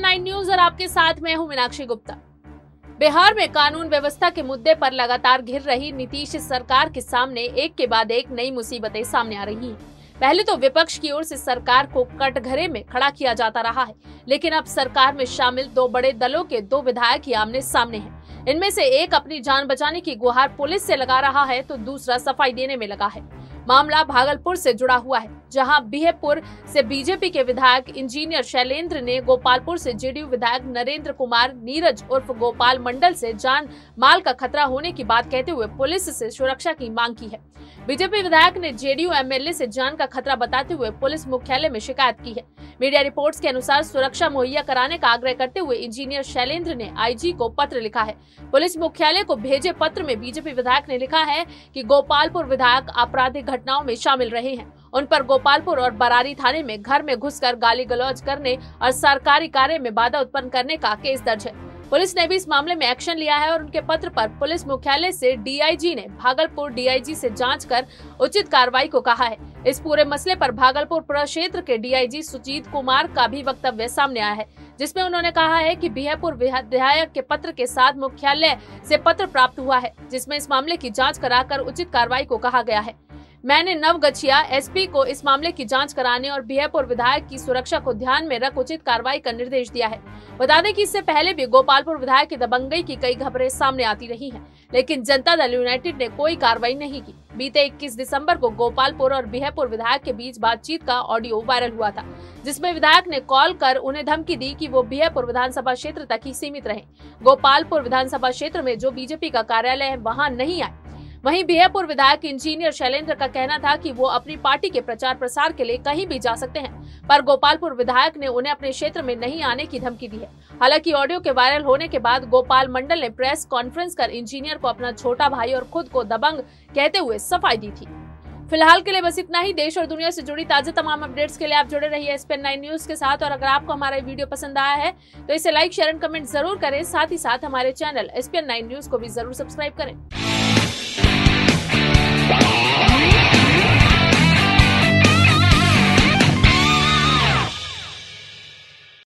Nine news और आपके साथ मैं हूँ मीनाक्षी गुप्ता बिहार में कानून व्यवस्था के मुद्दे पर लगातार घिर रही नीतीश सरकार के सामने, एक के बाद एक नई मुसीबतें सामने आ रही हैं। पहले तो विपक्ष की ओर से सरकार को कटघरे में खड़ा किया जाता रहा है, लेकिन अब सरकार में शामिल दो बड़े दलों के दो विधायक ही आमने सामने हैं। इनमें से एक अपनी जान बचाने की गुहार पुलिस से लगा रहा है तो दूसरा सफ़ाई देने में लगा है मामला भागलपुर से जुड़ा हुआ है, जहाँ बिहेपुर से बीजेपी के विधायक इंजीनियर शैलेंद्र ने गोपालपुर से जेडीयू विधायक नरेंद्र कुमार, नीरज उर्फ़ गोपाल मंडल से जान माल का खतरा होने की बात कहते हुए पुलिस से सुरक्षा की मांग की है। बीजेपी विधायक ने जेडीयू एमएलए से जान का खतरा बताते हुए पुलिस मुख्यालय में शिकायत की है। मीडिया रिपोर्ट्स के अनुसार सुरक्षा मुहैया कराने का आग्रह करते हुए इंजीनियर शैलेंद्र ने आईजी को पत्र लिखा है। पुलिस मुख्यालय को भेजे पत्र में बीजेपी विधायक ने लिखा है कि गोपालपुर विधायक आपराधिक घटनाओं में शामिल रहे हैं। उन पर गोपालपुर और बरारी थाने में घर में घुसकर गाली गलौज करने और सरकारी कार्य में बाधा उत्पन्न करने का केस दर्ज है। पुलिस ने भी इस मामले में एक्शन लिया है और उनके पत्र पर पुलिस मुख्यालय से डीआईजी ने भागलपुर डीआईजी से जाँच कर उचित कार्रवाई को कहा है। इस पूरे मसले पर भागलपुर प्रक्षेत्र के डीआईजी सुजीत कुमार का भी वक्तव्य सामने आया है, जिसमें उन्होंने कहा है कि बिहापुर विधायक के पत्र के साथ मुख्यालय से पत्र प्राप्त हुआ है, जिसमें इस मामले की जाँच कराकर उचित कार्रवाई को कहा गया है। मैंने नवगछिया एसपी को इस मामले की जाँच कराने और बिहापुर विधायक की सुरक्षा को ध्यान में रख उचित कार्रवाई का निर्देश दिया है। बता दें कि इससे पहले भी गोपालपुर विधायक की दबंगई की कई खबरें सामने आती रही हैं, लेकिन जनता दल यूनाइटेड ने कोई कार्रवाई नहीं की। बीते 21 दिसंबर को गोपालपुर और बिहापुर विधायक के बीच बातचीत का ऑडियो वायरल हुआ था जिसमें विधायक ने कॉल कर उन्हें धमकी दी कि वो बिहापुर विधानसभा क्षेत्र तक ही सीमित रहे। गोपालपुर विधानसभा क्षेत्र में जो बीजेपी का कार्यालय है वहाँ नहीं आए। वहीं बिहापुर विधायक इंजीनियर शैलेंद्र का कहना था कि वो अपनी पार्टी के प्रचार प्रसार के लिए कहीं भी जा सकते हैं, पर गोपालपुर विधायक ने उन्हें अपने क्षेत्र में नहीं आने की धमकी दी है। हालाँकि ऑडियो के वायरल होने के बाद गोपाल मंडल ने प्रेस कॉन्फ्रेंस कर इंजीनियर को अपना छोटा भाई और खुद को दबंग कहते हुए सफ़ाई दी थी। फ़िलहाल के लिए बस इतना ही। देश और दुनिया से जुड़ी ताज़ा तमाम अपडेट्स के लिए आप जुड़े रहिए एस नाइन न्यूज़ के साथ। और अगर आपको हमारा वीडियो पसंद आया है तो इसे लाइक, शेयर एंड कमेंट ज़रूर करें। साथ ही साथ हमारे channel S P nine news को भी ज़रूर सब्सक्राइब करें। Música